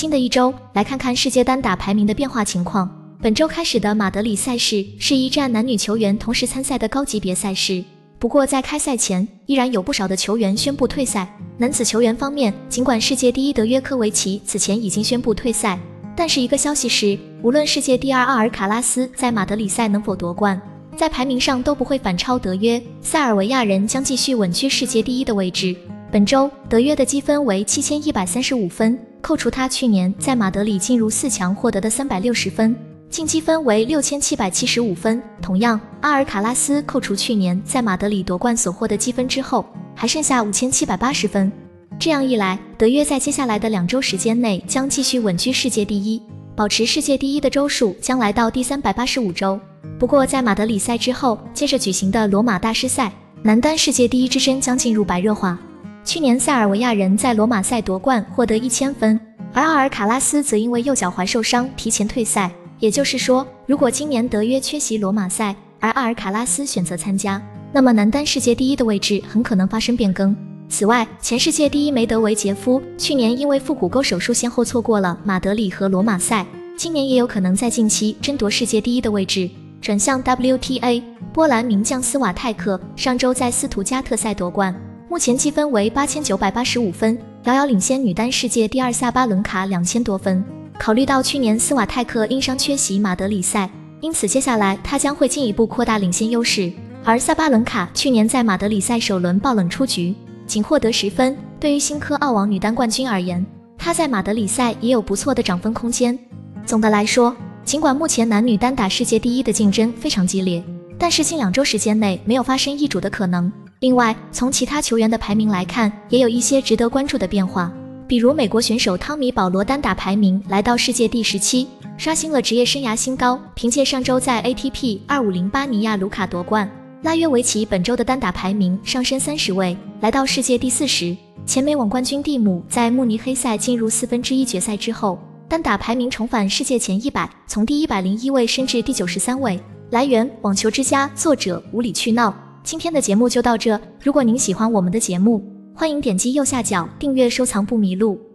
新的一周，来看看世界单打排名的变化情况。本周开始的马德里赛事是一站男女球员同时参赛的高级别赛事。不过在开赛前，依然有不少的球员宣布退赛。男子球员方面，尽管世界第一德约科维奇此前已经宣布退赛，但是一个消息是，无论世界第二阿尔卡拉斯在马德里赛能否夺冠，在排名上都不会反超德约。塞尔维亚人将继续稳居世界第一的位置。本周德约的积分为七千一百三十五分，扣除他去年在马德里进入四强获得的三百六十分。净积分为六千七百七十五分。同样，阿尔卡拉斯扣除去年在马德里夺冠所获的积分之后，还剩下五千七百八十分。这样一来，德约在接下来的两周时间内将继续稳居世界第一，保持世界第一的周数将来到第三百八十五周。不过，在马德里赛之后，接着举行的罗马大师赛，男单世界第一之争将进入白热化。去年塞尔维亚人在罗马赛夺冠，获得一千分，而阿尔卡拉斯则因为右脚踝受伤提前退赛。也就是说，如果今年德约缺席罗马赛，而阿尔卡拉斯选择参加，那么男单世界第一的位置很可能发生变更。此外，前世界第一梅德韦杰夫去年因为腹股沟手术先后错过了马德里和罗马赛，今年也有可能在近期争夺世界第一的位置，转向 WTA。波兰名将斯瓦泰克上周在斯图加特赛夺冠，目前积分为八千九百八十五分，遥遥领先女单世界第二萨巴伦卡两千多分。考虑到去年斯瓦泰克因伤缺席马德里赛，因此接下来他将会进一步扩大领先优势。而萨巴伦卡去年在马德里赛首轮爆冷出局，仅获得十分。对于新科澳网女单冠军而言，她在马德里赛也有不错的涨分空间。总的来说，尽管目前男女单打世界第一的竞争非常激烈，但是近两周时间内没有发生易主的可能。另外，从其他球员的排名来看，也有一些值得关注的变化。比如美国选手汤米·保罗单打排名来到世界第十七，刷新了职业生涯新高。凭借上周在 ATP 二五零巴尼亚卢卡夺冠，拉约维奇本周的单打排名上升三十位，来到世界第四十。前美网冠军蒂姆在慕尼黑赛进入四分之一决赛之后，单打排名重返世界前一百，从第一百零一位升至第九十三位。来源：网球之家，作者无理取闹。今天的节目就到这，如果您喜欢我们的节目。欢迎点击右下角订阅收藏不迷路。